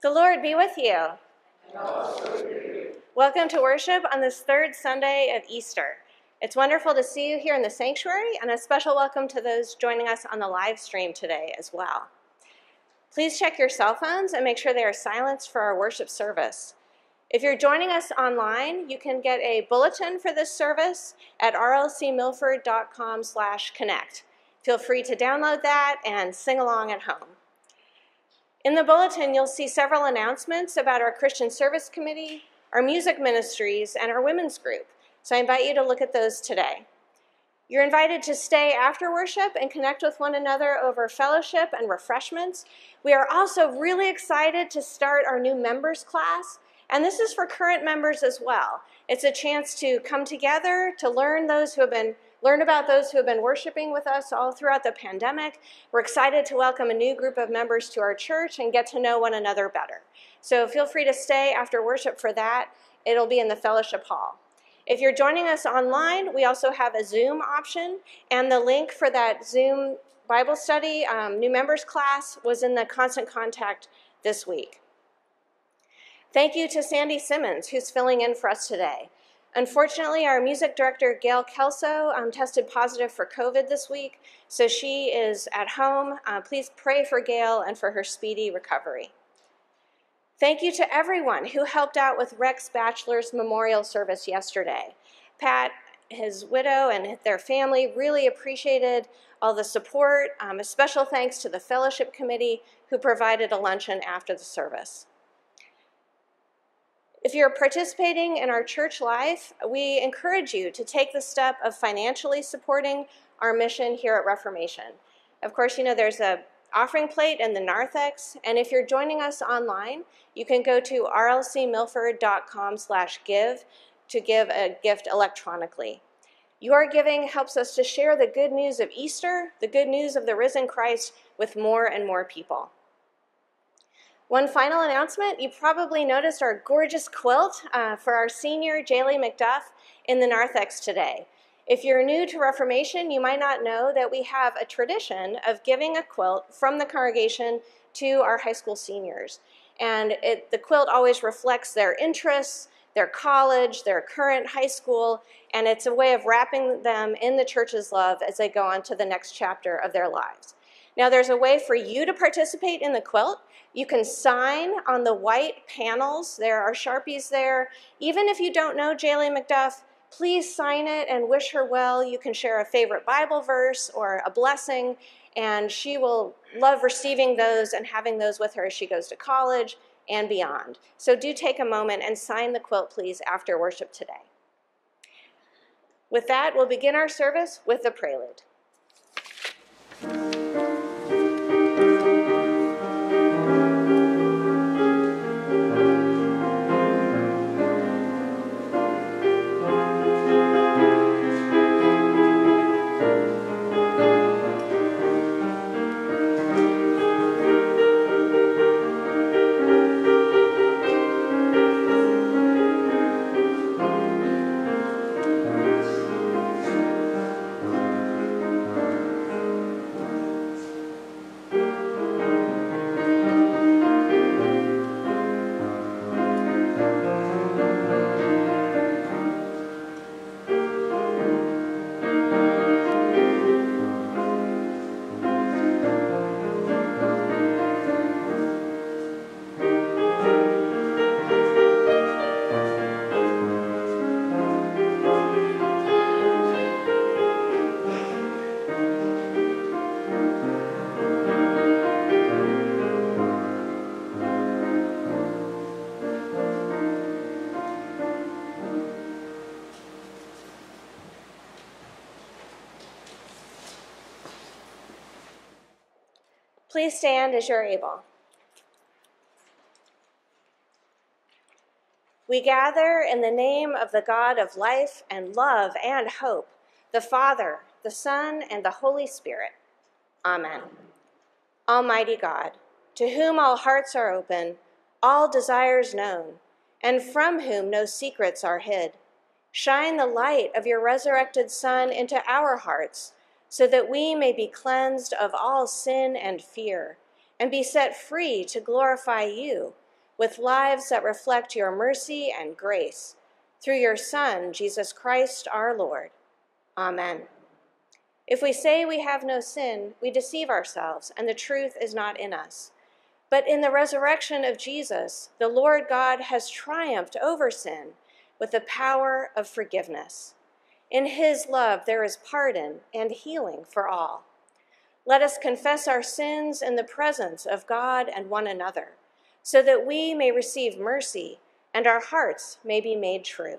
The Lord be with you. Welcome to worship on this third Sunday of Easter. It's wonderful to see you here in the sanctuary, and a special welcome to those joining us on the live stream today as well. Please check your cell phones and make sure they are silenced for our worship service. If you're joining us online, you can get a bulletin for this service at rlcmilford.com/connect. Feel free to download that and sing along at home. In the bulletin, you'll see several announcements about our Christian Service Committee, our music ministries, and our women's group. So I invite you to look at those today. You're invited to stay after worship and connect with one another over fellowship and refreshments. We are also really excited to start our new members class, and this is for current members as well. It's a chance to come together to learn those who have been learn about those who have been worshiping with us all throughout the pandemic. We're excited to welcome a new group of members to our church and get to know one another better. So feel free to stay after worship for that. It'll be in the fellowship hall. If you're joining us online, we also have a Zoom option, and the link for that Zoom Bible study um, new members class was in the constant contact this week. Thank you to Sandy Simmons, who's filling in for us today. Unfortunately, our music director, Gail Kelso, um, tested positive for COVID this week, so she is at home. Uh, please pray for Gail and for her speedy recovery. Thank you to everyone who helped out with Rex Bachelor's memorial service yesterday. Pat, his widow, and their family really appreciated all the support. Um, a special thanks to the fellowship committee who provided a luncheon after the service. If you're participating in our church life, we encourage you to take the step of financially supporting our mission here at Reformation. Of course, you know there's a offering plate in the narthex, and if you're joining us online, you can go to rlcmilford.com/give to give a gift electronically. Your giving helps us to share the good news of Easter, the good news of the risen Christ, with more and more people. One final announcement you probably noticed our gorgeous quilt uh, for our senior Jaylee McDuff in the narthex today. If you're new to Reformation, you might not know that we have a tradition of giving a quilt from the congregation to our high school seniors. And it, the quilt always reflects their interests, their college, their current high school, and it's a way of wrapping them in the church's love as they go on to the next chapter of their lives. Now, there's a way for you to participate in the quilt. You can sign on the white panels. There are Sharpies there. Even if you don't know Jaylee McDuff, please sign it and wish her well. You can share a favorite Bible verse or a blessing, and she will love receiving those and having those with her as she goes to college and beyond. So do take a moment and sign the quilt, please, after worship today. With that, we'll begin our service with the prelude. Please stand as you're able. We gather in the name of the God of life and love and hope, the Father, the Son, and the Holy Spirit. Amen. Almighty God, to whom all hearts are open, all desires known, and from whom no secrets are hid, shine the light of your resurrected Son into our hearts so that we may be cleansed of all sin and fear, and be set free to glorify you, with lives that reflect your mercy and grace. Through your Son, Jesus Christ our Lord. Amen. If we say we have no sin, we deceive ourselves, and the truth is not in us. But in the resurrection of Jesus, the Lord God has triumphed over sin with the power of forgiveness. In his love, there is pardon and healing for all. Let us confess our sins in the presence of God and one another, so that we may receive mercy and our hearts may be made true.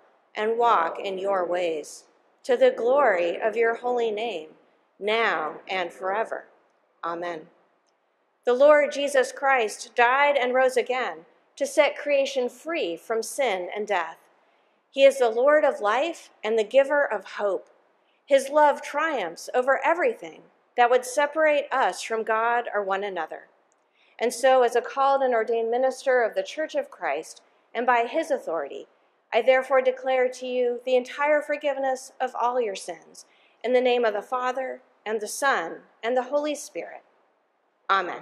and walk in your ways, to the glory of your holy name, now and forever. Amen. The Lord Jesus Christ died and rose again to set creation free from sin and death. He is the Lord of life and the giver of hope. His love triumphs over everything that would separate us from God or one another. And so, as a called and ordained minister of the Church of Christ, and by his authority, I therefore declare to you the entire forgiveness of all your sins, in the name of the Father, and the Son, and the Holy Spirit. Amen.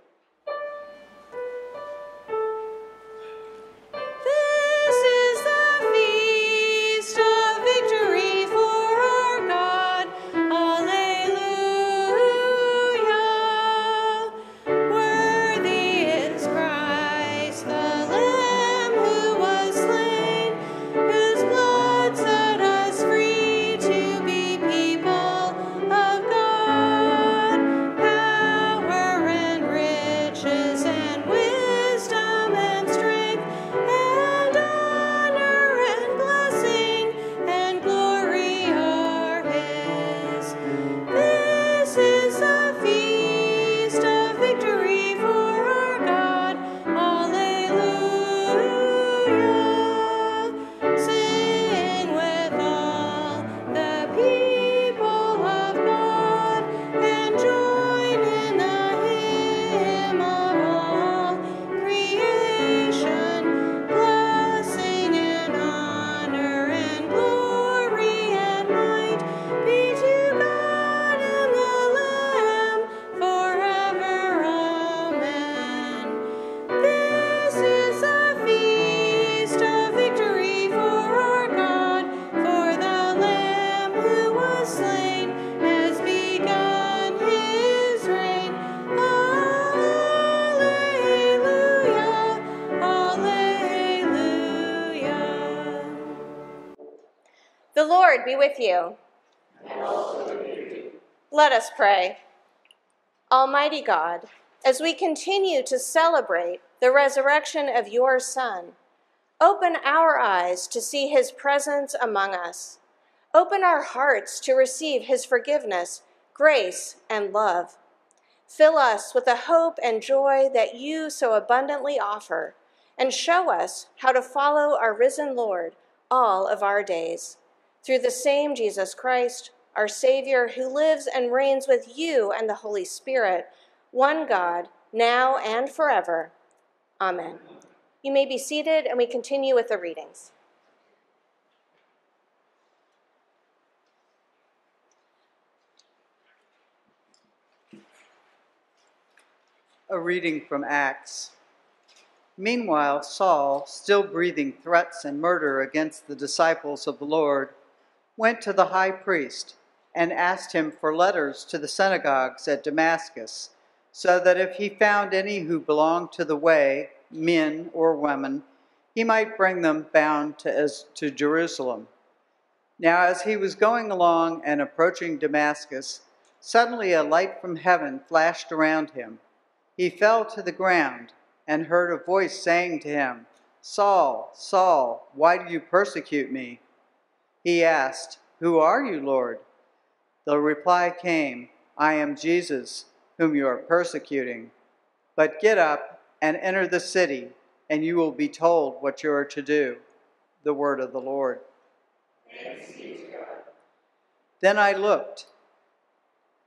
Us pray. Almighty God, as we continue to celebrate the resurrection of your Son, open our eyes to see his presence among us. Open our hearts to receive his forgiveness, grace, and love. Fill us with the hope and joy that you so abundantly offer, and show us how to follow our risen Lord all of our days. Through the same Jesus Christ, our Savior, who lives and reigns with you and the Holy Spirit, one God, now and forever. Amen. You may be seated, and we continue with the readings. A reading from Acts. Meanwhile, Saul, still breathing threats and murder against the disciples of the Lord, went to the high priest and asked him for letters to the synagogues at Damascus, so that if he found any who belonged to the way, men or women, he might bring them bound to, as, to Jerusalem. Now, as he was going along and approaching Damascus, suddenly a light from heaven flashed around him. He fell to the ground and heard a voice saying to him, Saul, Saul, why do you persecute me? He asked, Who are you, Lord? The reply came, I am Jesus, whom you are persecuting. But get up and enter the city, and you will be told what you are to do. The word of the Lord. Then I looked,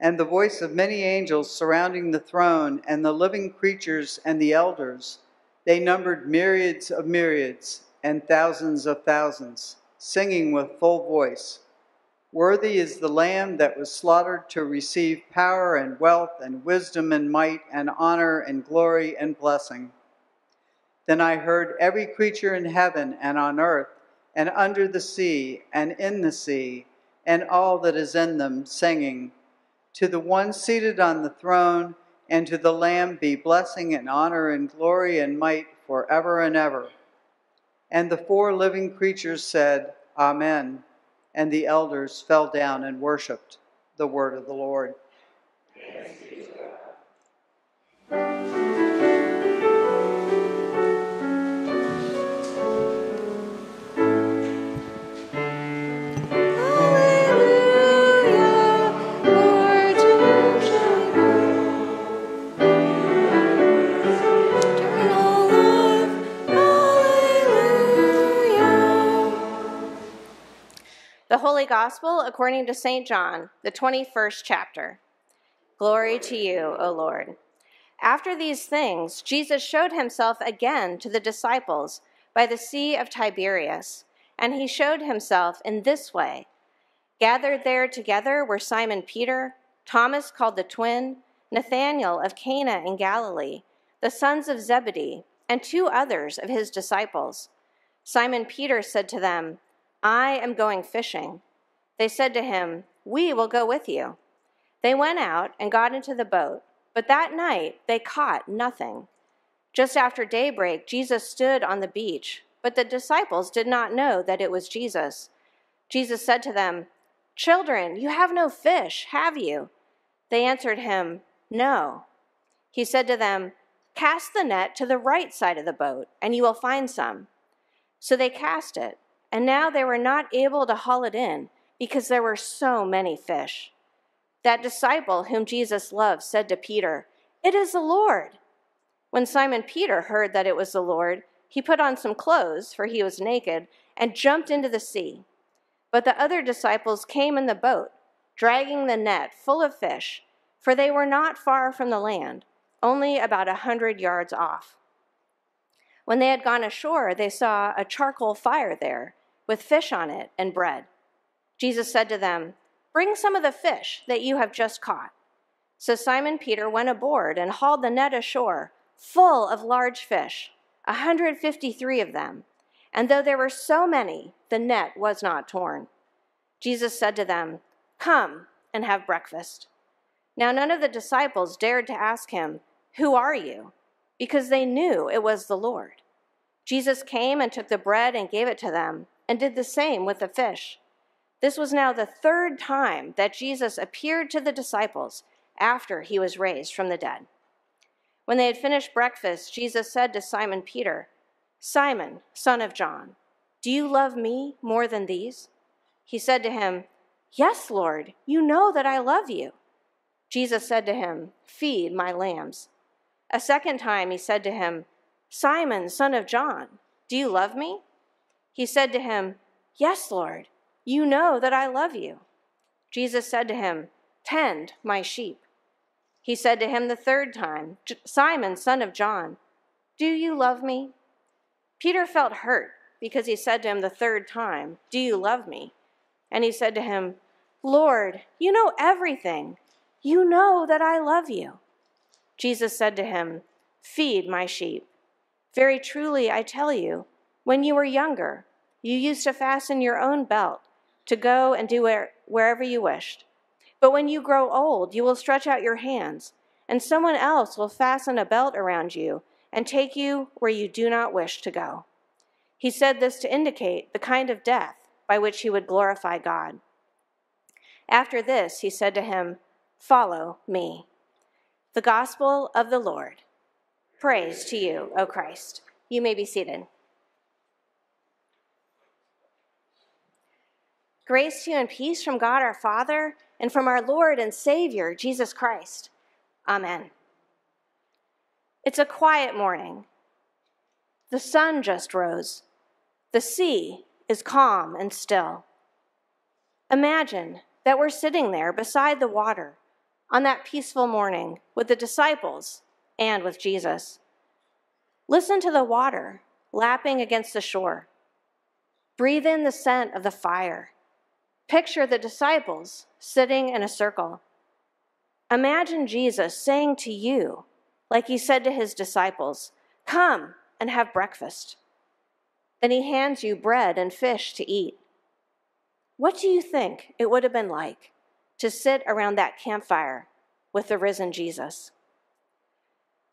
and the voice of many angels surrounding the throne, and the living creatures and the elders. They numbered myriads of myriads and thousands of thousands, singing with full voice. Worthy is the Lamb that was slaughtered to receive power and wealth and wisdom and might and honor and glory and blessing. Then I heard every creature in heaven and on earth and under the sea and in the sea and all that is in them singing, To the one seated on the throne and to the Lamb be blessing and honor and glory and might forever and ever. And the four living creatures said, Amen and the elders fell down and worshiped the word of the Lord. Holy Gospel according to St. John, the 21st chapter. Glory to you, O Lord. After these things, Jesus showed himself again to the disciples by the Sea of Tiberias, and he showed himself in this way. Gathered there together were Simon Peter, Thomas called the twin, Nathanael of Cana in Galilee, the sons of Zebedee, and two others of his disciples. Simon Peter said to them, I am going fishing. They said to him, We will go with you. They went out and got into the boat, but that night they caught nothing. Just after daybreak, Jesus stood on the beach, but the disciples did not know that it was Jesus. Jesus said to them, Children, you have no fish, have you? They answered him, No. He said to them, Cast the net to the right side of the boat, and you will find some. So they cast it and now they were not able to haul it in because there were so many fish. That disciple whom Jesus loved said to Peter, It is the Lord. When Simon Peter heard that it was the Lord, he put on some clothes, for he was naked, and jumped into the sea. But the other disciples came in the boat, dragging the net full of fish, for they were not far from the land, only about a hundred yards off. When they had gone ashore, they saw a charcoal fire there with fish on it and bread. Jesus said to them, Bring some of the fish that you have just caught. So Simon Peter went aboard and hauled the net ashore, full of large fish, a 153 of them. And though there were so many, the net was not torn. Jesus said to them, Come and have breakfast. Now none of the disciples dared to ask him, Who are you? because they knew it was the Lord. Jesus came and took the bread and gave it to them and did the same with the fish. This was now the third time that Jesus appeared to the disciples after he was raised from the dead. When they had finished breakfast, Jesus said to Simon Peter, Simon, son of John, do you love me more than these? He said to him, Yes, Lord, you know that I love you. Jesus said to him, Feed my lambs. A second time he said to him, Simon, son of John, do you love me? He said to him, Yes, Lord, you know that I love you. Jesus said to him, Tend my sheep. He said to him the third time, Simon, son of John, do you love me? Peter felt hurt because he said to him the third time, Do you love me? And he said to him, Lord, you know everything. You know that I love you. Jesus said to him, Feed my sheep. Very truly, I tell you, when you were younger, you used to fasten your own belt to go and do where, wherever you wished. But when you grow old, you will stretch out your hands, and someone else will fasten a belt around you and take you where you do not wish to go. He said this to indicate the kind of death by which he would glorify God. After this, he said to him, Follow me. The gospel of the Lord. Praise to you, O Christ. You may be seated. Grace to you and peace from God our Father and from our Lord and Savior, Jesus Christ. Amen. It's a quiet morning. The sun just rose. The sea is calm and still. Imagine that we're sitting there beside the water on that peaceful morning with the disciples and with Jesus. Listen to the water lapping against the shore. Breathe in the scent of the fire Picture the disciples sitting in a circle. Imagine Jesus saying to you, like he said to his disciples, Come and have breakfast. Then he hands you bread and fish to eat. What do you think it would have been like to sit around that campfire with the risen Jesus?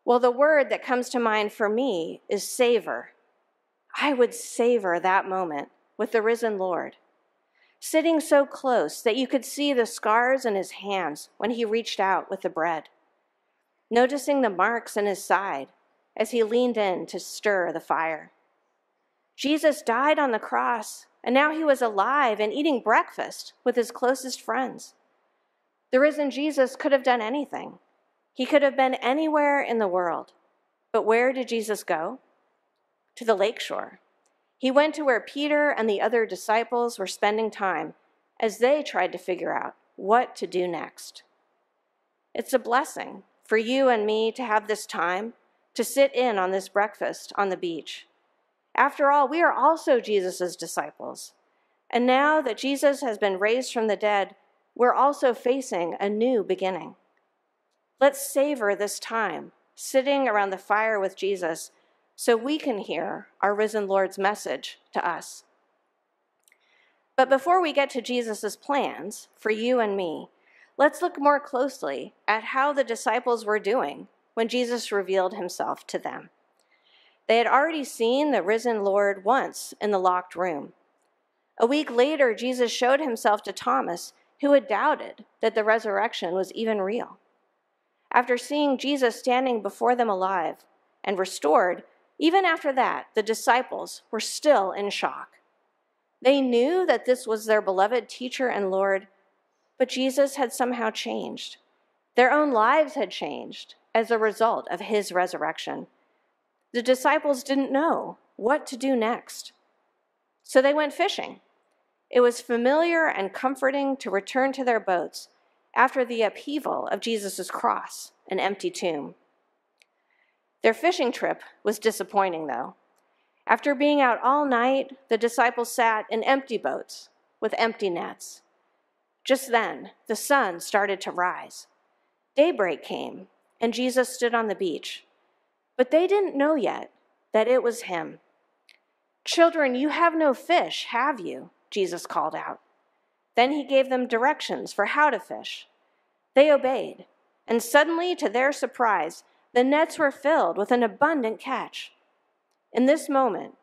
Well, the word that comes to mind for me is savor. I would savor that moment with the risen Lord sitting so close that you could see the scars in his hands when he reached out with the bread, noticing the marks in his side as he leaned in to stir the fire. Jesus died on the cross, and now he was alive and eating breakfast with his closest friends. The risen Jesus could have done anything. He could have been anywhere in the world. But where did Jesus go? To the lakeshore he went to where Peter and the other disciples were spending time as they tried to figure out what to do next. It's a blessing for you and me to have this time to sit in on this breakfast on the beach. After all, we are also Jesus' disciples. And now that Jesus has been raised from the dead, we're also facing a new beginning. Let's savor this time sitting around the fire with Jesus so we can hear our risen Lord's message to us. But before we get to Jesus' plans for you and me, let's look more closely at how the disciples were doing when Jesus revealed himself to them. They had already seen the risen Lord once in the locked room. A week later, Jesus showed himself to Thomas, who had doubted that the resurrection was even real. After seeing Jesus standing before them alive and restored, even after that, the disciples were still in shock. They knew that this was their beloved teacher and Lord, but Jesus had somehow changed. Their own lives had changed as a result of his resurrection. The disciples didn't know what to do next. So they went fishing. It was familiar and comforting to return to their boats after the upheaval of Jesus' cross and empty tomb. Their fishing trip was disappointing, though. After being out all night, the disciples sat in empty boats with empty nets. Just then, the sun started to rise. Daybreak came, and Jesus stood on the beach. But they didn't know yet that it was him. Children, you have no fish, have you? Jesus called out. Then he gave them directions for how to fish. They obeyed, and suddenly, to their surprise, the nets were filled with an abundant catch. In this moment,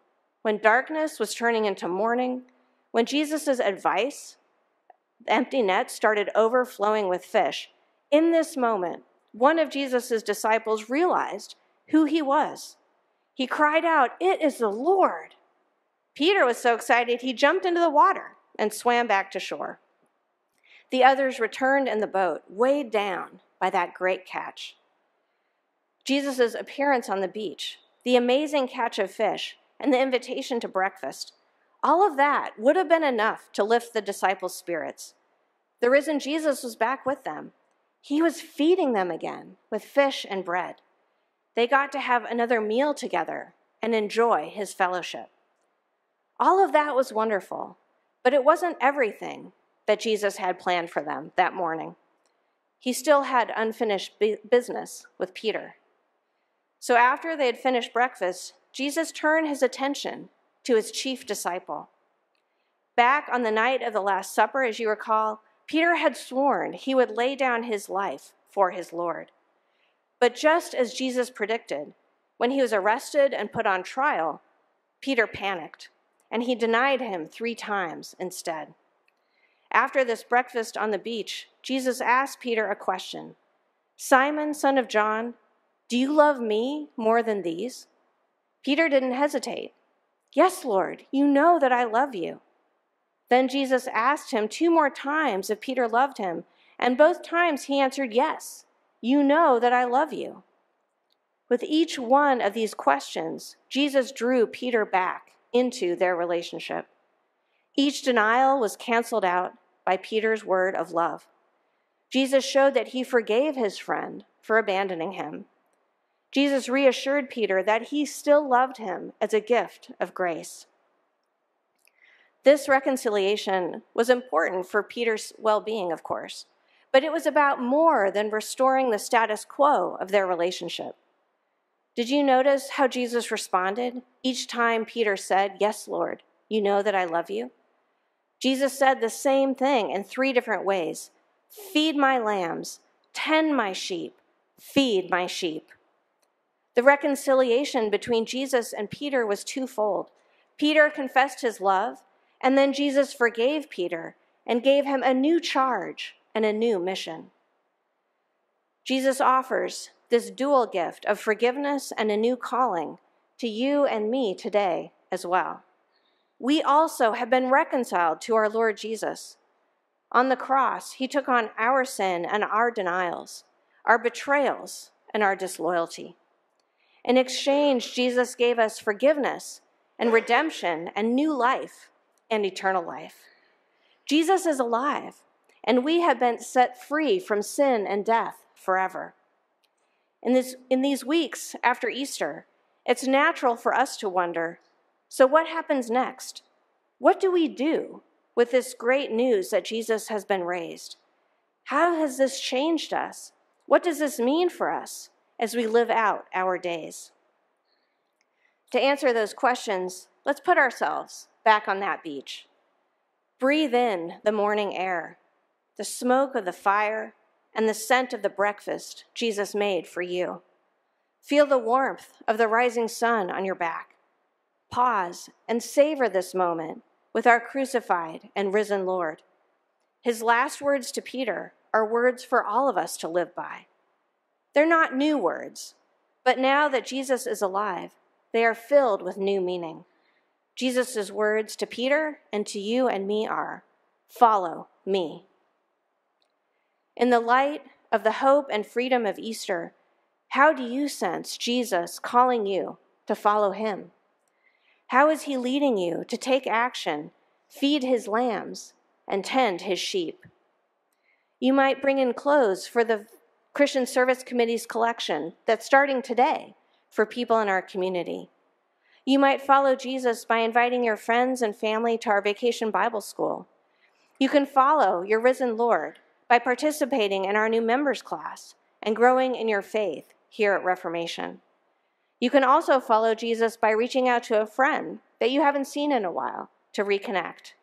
when darkness was turning into morning, when Jesus' advice The empty net started overflowing with fish. In this moment, one of Jesus' disciples realized who he was. He cried out, It is the Lord. Peter was so excited he jumped into the water and swam back to shore. The others returned in the boat, weighed down by that great catch. Jesus' appearance on the beach, the amazing catch of fish, and the invitation to breakfast, all of that would have been enough to lift the disciples' spirits. The risen Jesus was back with them. He was feeding them again with fish and bread. They got to have another meal together and enjoy his fellowship. All of that was wonderful, but it wasn't everything that Jesus had planned for them that morning. He still had unfinished business with Peter. So after they had finished breakfast, Jesus turned his attention to his chief disciple. Back on the night of the Last Supper, as you recall, Peter had sworn he would lay down his life for his Lord. But just as Jesus predicted, when he was arrested and put on trial, Peter panicked and he denied him three times instead. After this breakfast on the beach, Jesus asked Peter a question Simon, son of John, do you love me more than these? Peter didn't hesitate. Yes, Lord, you know that I love you. Then Jesus asked him two more times if Peter loved him, and both times he answered, Yes, you know that I love you. With each one of these questions, Jesus drew Peter back into their relationship. Each denial was canceled out by Peter's word of love. Jesus showed that he forgave his friend for abandoning him. Jesus reassured Peter that he still loved him as a gift of grace. This reconciliation was important for Peter's well being, of course, but it was about more than restoring the status quo of their relationship. Did you notice how Jesus responded each time Peter said, Yes, Lord, you know that I love you? Jesus said the same thing in three different ways Feed my lambs, tend my sheep, feed my sheep. The reconciliation between Jesus and Peter was twofold. Peter confessed his love, and then Jesus forgave Peter and gave him a new charge and a new mission. Jesus offers this dual gift of forgiveness and a new calling to you and me today as well. We also have been reconciled to our Lord Jesus. On the cross, he took on our sin and our denials, our betrayals and our disloyalty. In exchange, Jesus gave us forgiveness and redemption and new life and eternal life. Jesus is alive, and we have been set free from sin and death forever. In, this, in these weeks after Easter, it's natural for us to wonder so, what happens next? What do we do with this great news that Jesus has been raised? How has this changed us? What does this mean for us as we live out our days? To answer those questions, let's put ourselves back on that beach. Breathe in the morning air, the smoke of the fire, and the scent of the breakfast Jesus made for you. Feel the warmth of the rising sun on your back. Pause and savor this moment with our crucified and risen Lord. His last words to Peter are words for all of us to live by. They're not new words, but now that Jesus is alive, they are filled with new meaning. Jesus' words to Peter and to you and me are Follow me. In the light of the hope and freedom of Easter, how do you sense Jesus calling you to follow him? How is he leading you to take action, feed his lambs, and tend his sheep? You might bring in clothes for the Christian Service Committee's collection that's starting today for people in our community. You might follow Jesus by inviting your friends and family to our vacation Bible school. You can follow your risen Lord by participating in our new members class and growing in your faith here at Reformation. You can also follow Jesus by reaching out to a friend that you haven't seen in a while to reconnect.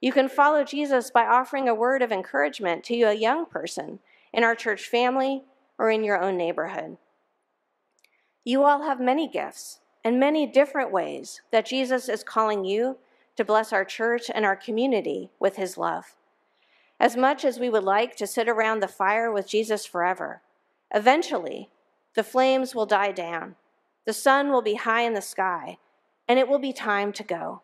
You can follow Jesus by offering a word of encouragement to a young person in our church family or in your own neighborhood. You all have many gifts and many different ways that Jesus is calling you to bless our church and our community with his love. As much as we would like to sit around the fire with Jesus forever, eventually the flames will die down, the sun will be high in the sky, and it will be time to go.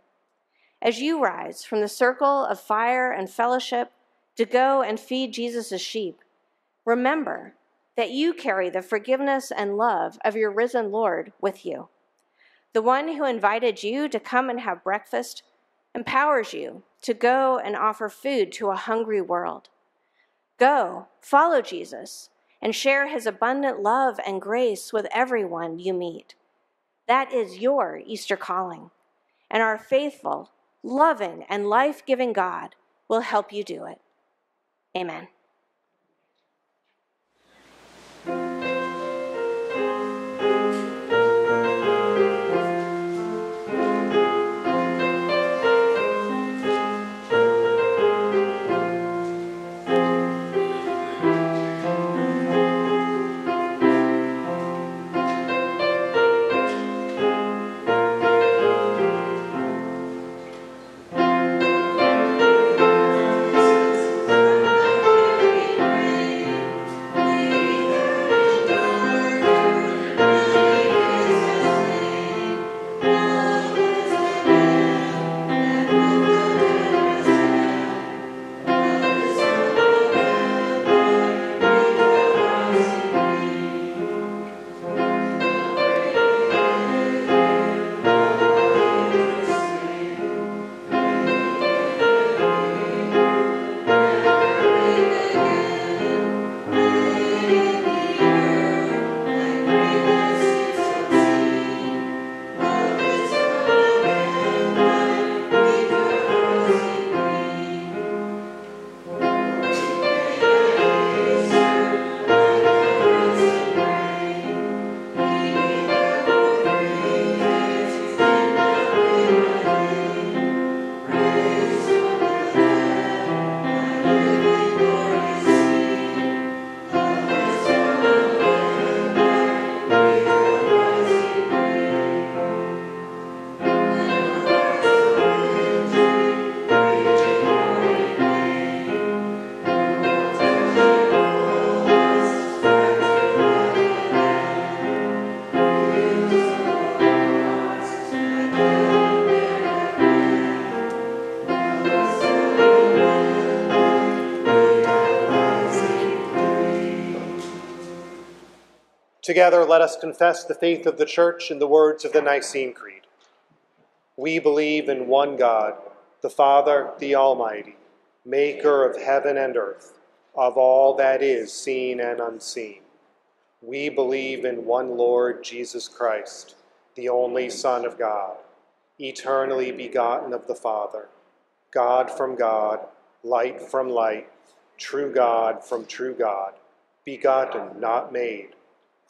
As you rise from the circle of fire and fellowship to go and feed Jesus' sheep, remember that you carry the forgiveness and love of your risen Lord with you. The one who invited you to come and have breakfast empowers you to go and offer food to a hungry world. Go, follow Jesus, and share his abundant love and grace with everyone you meet. That is your Easter calling, and our faithful, loving, and life giving God will help you do it. Amen. Together, let us confess the faith of the Church in the words of the Nicene Creed. We believe in one God, the Father, the Almighty, maker of heaven and earth, of all that is seen and unseen. We believe in one Lord Jesus Christ, the only Son of God, eternally begotten of the Father, God from God, light from light, true God from true God, begotten, not made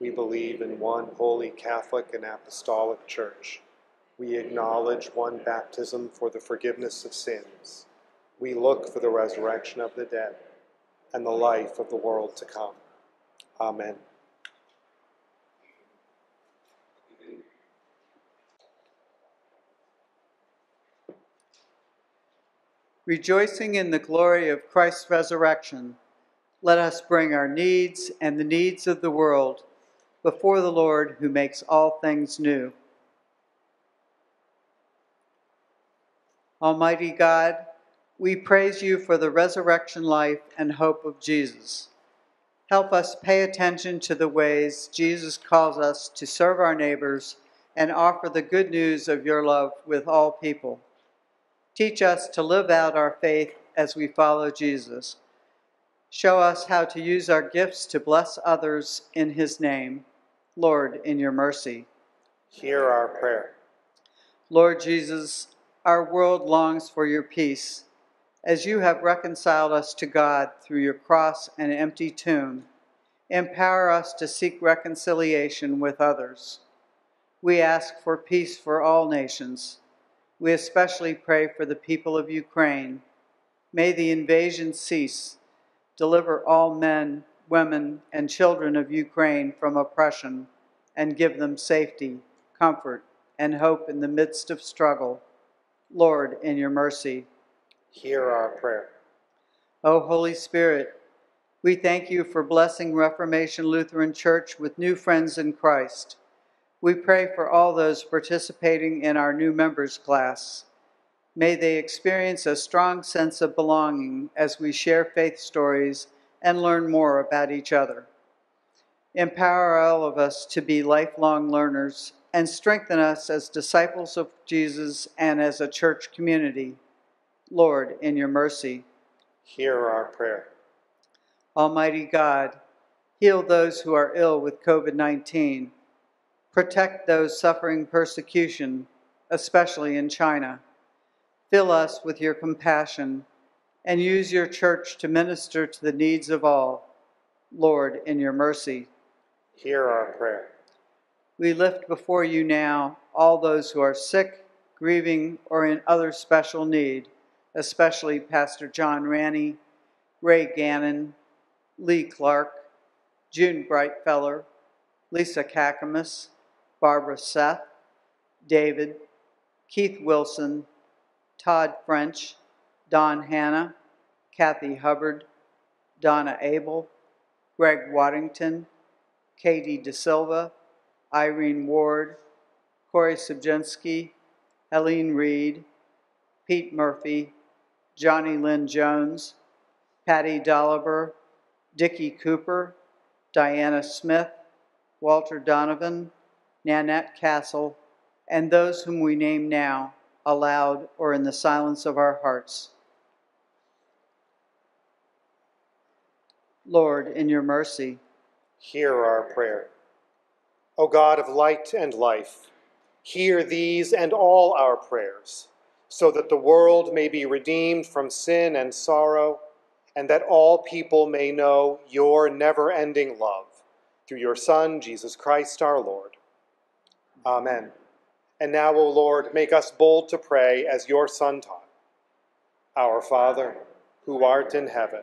We believe in one holy Catholic and Apostolic Church. We acknowledge one baptism for the forgiveness of sins. We look for the resurrection of the dead and the life of the world to come. Amen. Rejoicing in the glory of Christ's resurrection, let us bring our needs and the needs of the world before the Lord who makes all things new. Almighty God, we praise you for the resurrection life and hope of Jesus. Help us pay attention to the ways Jesus calls us to serve our neighbors and offer the good news of your love with all people. Teach us to live out our faith as we follow Jesus. Show us how to use our gifts to bless others in his name. Lord, in your mercy. Hear our prayer. Lord Jesus, our world longs for your peace. As you have reconciled us to God through your cross and empty tomb, empower us to seek reconciliation with others. We ask for peace for all nations. We especially pray for the people of Ukraine. May the invasion cease. Deliver all men, women, and children of Ukraine from oppression and give them safety, comfort, and hope in the midst of struggle. Lord, in your mercy, Hear our prayer. O Holy Spirit, we thank you for blessing Reformation Lutheran Church with new friends in Christ. We pray for all those participating in our new members class. May they experience a strong sense of belonging as we share faith stories and learn more about each other. Empower all of us to be lifelong learners and strengthen us as disciples of Jesus and as a church community. Lord, in your mercy. Hear our prayer. Almighty God, heal those who are ill with COVID 19. Protect those suffering persecution, especially in China. Fill us with your compassion and use your church to minister to the needs of all. Lord, in your mercy. Hear our prayer. We lift before you now all those who are sick, grieving, or in other special need especially Pastor John Ranney, Ray Gannon, Lee Clark, June Brightfeller, Lisa Kakamas, Barbara Seth, David, Keith Wilson, Todd French, Don Hanna, Kathy Hubbard, Donna Abel, Greg Waddington, Katie DeSilva, Irene Ward, Corey Subjinski, Helene Reed, Pete Murphy, Johnny Lynn Jones, Patty Dolliver, Dickie Cooper, Diana Smith, Walter Donovan, Nanette Castle, and those whom we name now, aloud or in the silence of our hearts. Lord, in your mercy, hear our prayer. O God of light and life, hear these and all our prayers so that the world may be redeemed from sin and sorrow, and that all people may know your never ending love. Through your Son, Jesus Christ our Lord. Amen. And now, O Lord, make us bold to pray as your Son taught. Our Father, who art in heaven,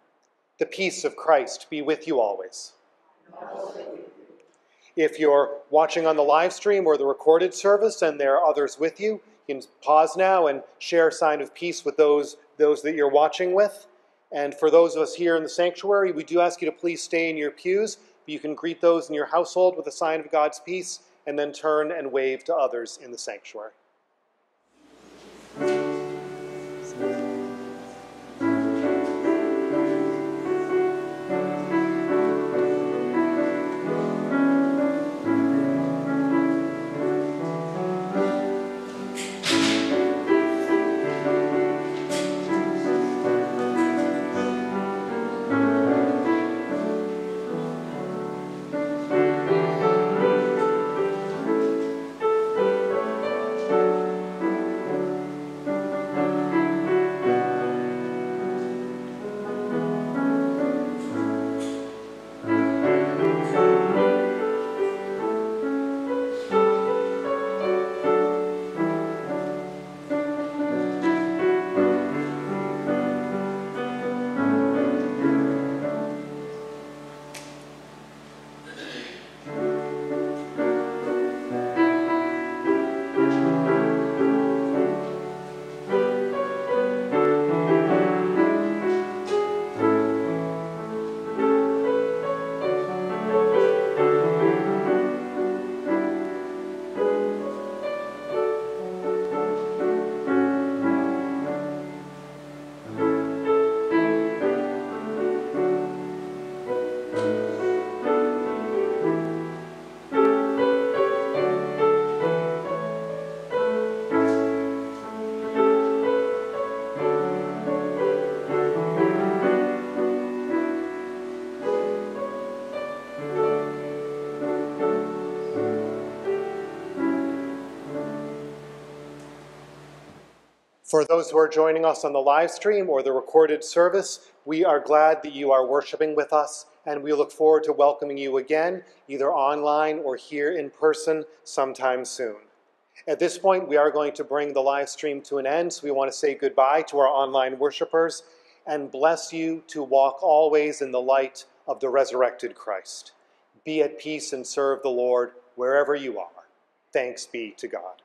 The peace of Christ be with you always. If you're watching on the live stream or the recorded service and there are others with you, you can pause now and share a sign of peace with those, those that you're watching with. And for those of us here in the sanctuary, we do ask you to please stay in your pews. But you can greet those in your household with a sign of God's peace and then turn and wave to others in the sanctuary. For those who are joining us on the live stream or the recorded service, we are glad that you are worshiping with us, and we look forward to welcoming you again, either online or here in person sometime soon. At this point, we are going to bring the live stream to an end, so we want to say goodbye to our online worshipers and bless you to walk always in the light of the resurrected Christ. Be at peace and serve the Lord wherever you are. Thanks be to God.